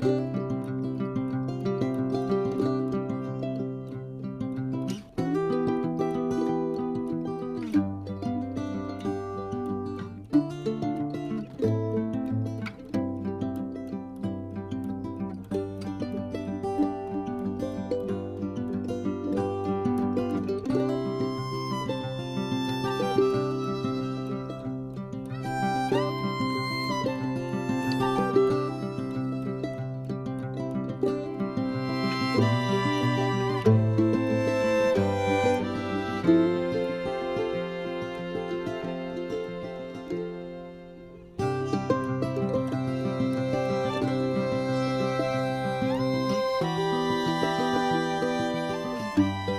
Música you